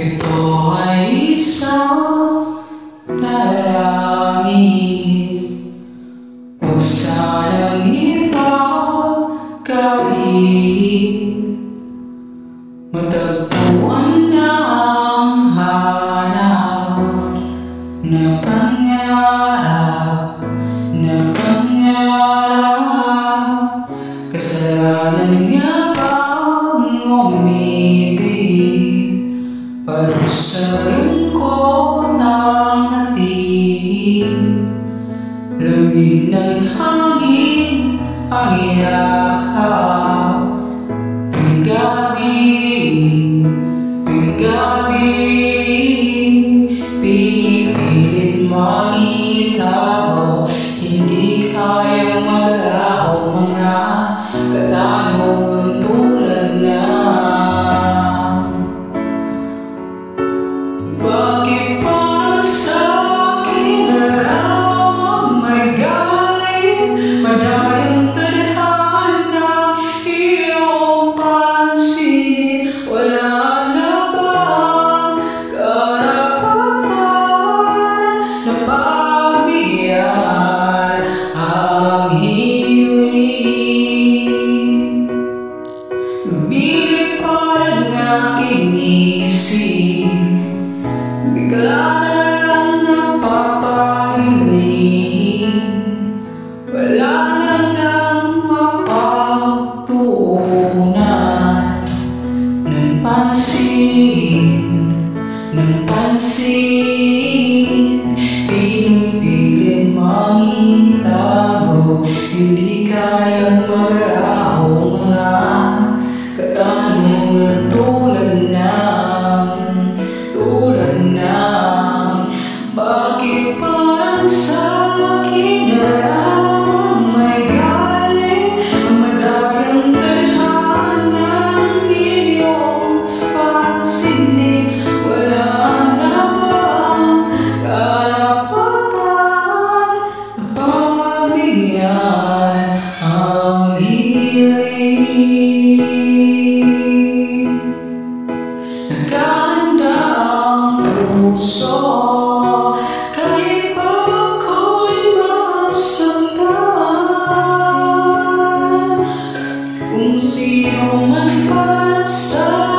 Ito ay isang dalangin. Huwag sanang ipagkawin Matagpuan na ang hanap Na pangarap Na pangarap. Kasalanan nga Parusa lungkot ang ating Lamig ng hangin ang iyakap Tuwing gabi, tuwing gabi Pinipilit makitago Hindi isip Bigla na lang napapahiling Wala na lang mapagtuunan. Ng pansin, ng pansin Pinipilit mangitago Hindi kayang maglaho mga katanungan tulad Kung sino man pasakit